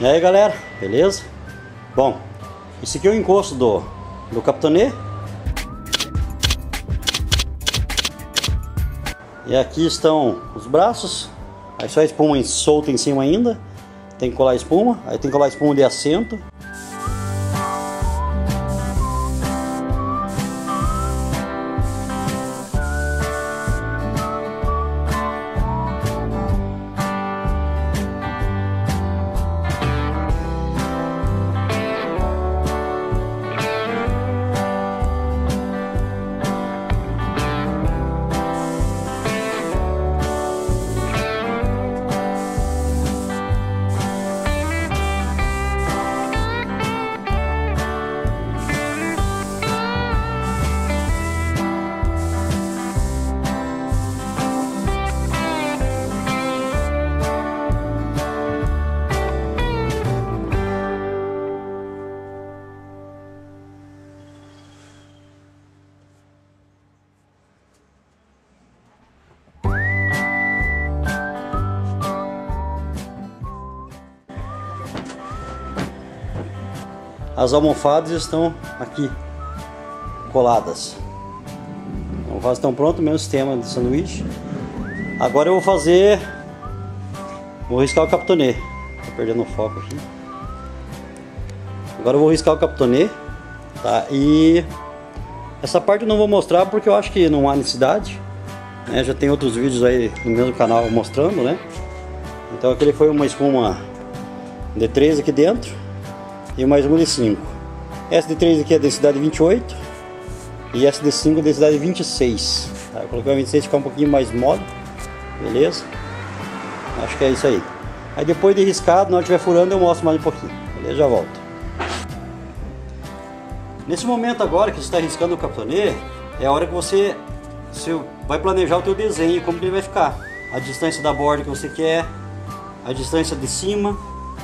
E aí galera, beleza? Bom, esse aqui é o encosto do, do Capitonê. E aqui estão os braços. Aí só a espuma solta em cima ainda. Tem que colar a espuma. Aí tem que colar a espuma de assento. As almofadas estão aqui coladas. As almofadas estão prontas, mesmo sistema de sanduíche. Agora eu vou fazer. Vou riscar o capitonê. Tô perdendo o foco aqui. Agora eu vou riscar o capitonê. Tá? E essa parte eu não vou mostrar porque eu acho que não há necessidade. Né? Já tem outros vídeos aí no mesmo canal mostrando, né? Então aquele foi uma espuma D3 aqui dentro e mais uma de 5. Essa de 3 aqui é densidade 28 e essa de 5 é densidade 26. Tá? Eu coloquei a 26 ficar um pouquinho mais mole, beleza? Acho que é isso aí. Aí depois de riscado, não estiver furando, eu mostro mais um pouquinho, beleza? Já volto. Nesse momento agora que você está riscando o capitonê, é a hora que você, você vai planejar o teu desenho, como ele vai ficar. A distância da borda que você quer, a distância de cima,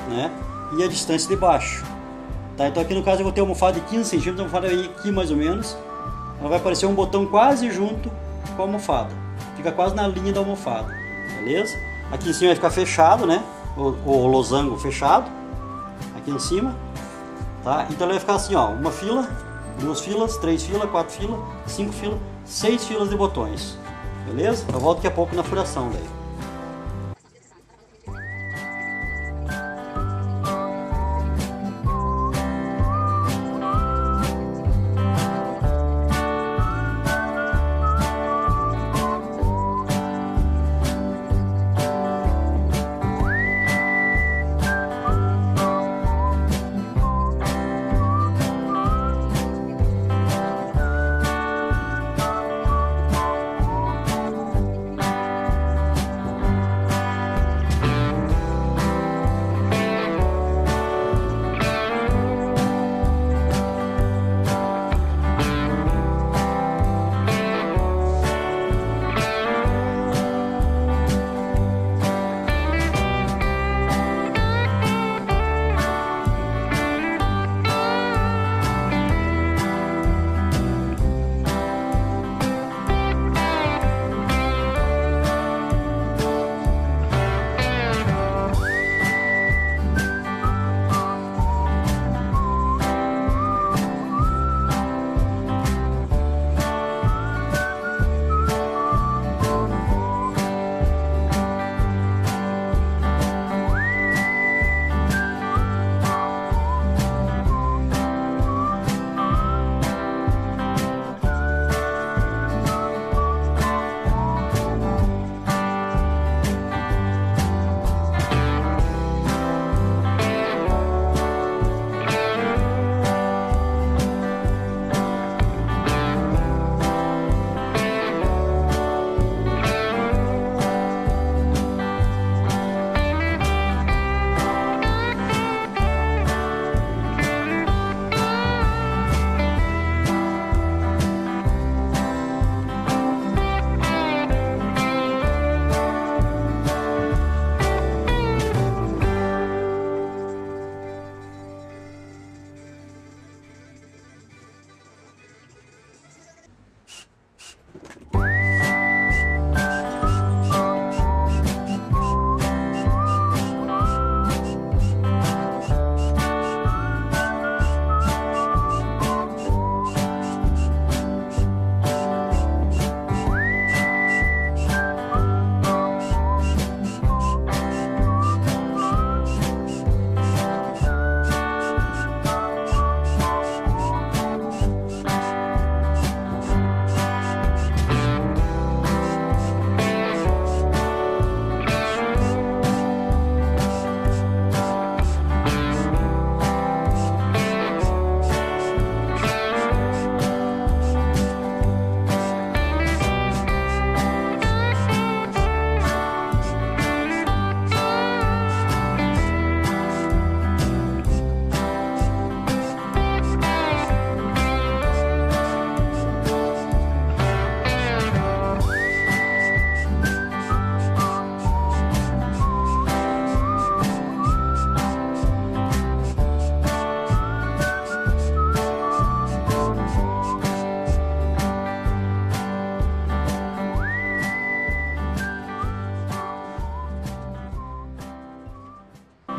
né? E a distância de baixo. Tá, então aqui no caso eu vou ter uma almofada de 15 centímetros, a almofada aí aqui mais ou menos. Ela vai aparecer um botão quase junto com a almofada. Fica quase na linha da almofada, beleza? Aqui em cima vai ficar fechado, né? O, o losango fechado, aqui em cima. Tá? Então ele vai ficar assim, ó, uma fila, duas filas, três filas, quatro filas, cinco filas, seis filas de botões. Beleza? Eu volto daqui a pouco na furação daí.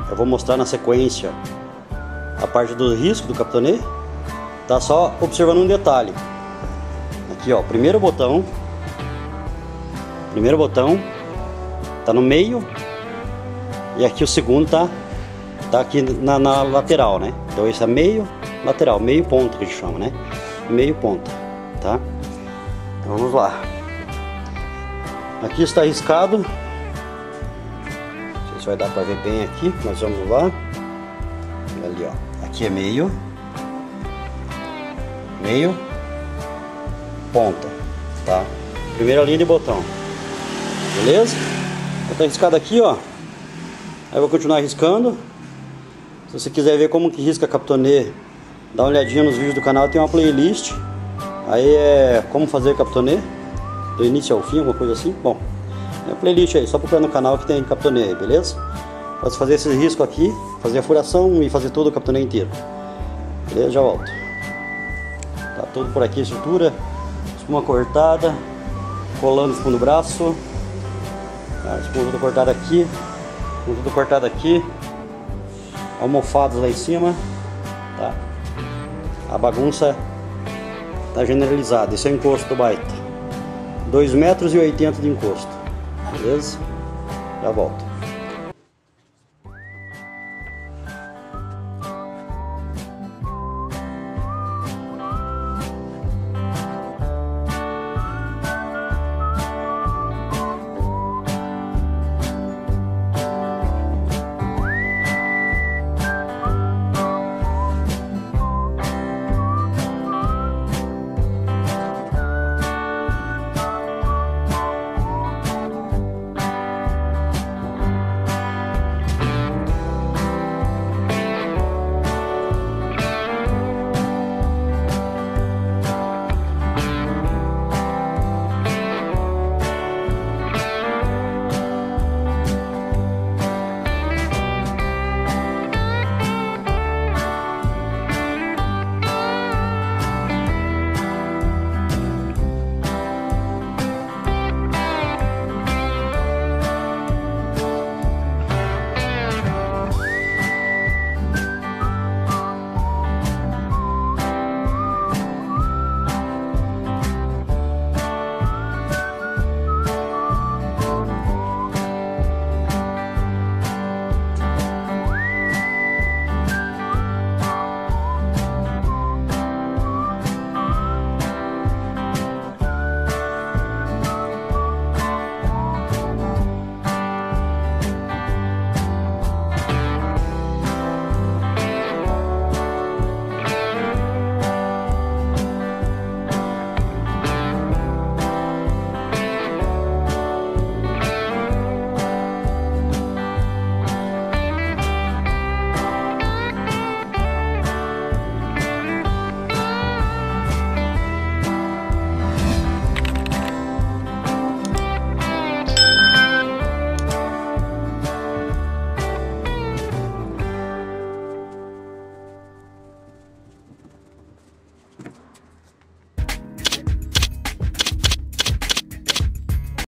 Eu vou mostrar na sequência a parte do risco do capitonê. Tá só observando um detalhe. Aqui ó, primeiro botão. Primeiro botão tá no meio e aqui o segundo tá tá aqui na, na lateral, né? Então esse é meio lateral, meio ponto que a gente chama, né? Meio ponta, tá? Então vamos lá. Aqui está riscado. Vai dar para ver bem aqui, mas vamos lá. Ali, ó. Aqui é meio. Meio. Ponta, tá? Primeira linha de botão. Beleza? Está riscado aqui, ó. Aí eu vou continuar riscando. Se você quiser ver como que risca capitonê, dá uma olhadinha nos vídeos do canal, tem uma playlist. Aí é como fazer capitonê, do início ao fim, alguma coisa assim. Bom, é a playlist aí, só procurar no canal que tem capitonê aí, beleza? Posso fazer esse risco aqui, fazer a furação e fazer todo o capitonê inteiro. Beleza? Já volto. Tá tudo por aqui a estrutura, espuma cortada, colando espuma no braço. Tá, espuma tudo cortada aqui, espuma tudo cortada aqui almofadas lá em cima, tá? A bagunça tá generalizada. Esse é o encosto do baita. 2 metros e 80 de encosto. Beleza? Já volto.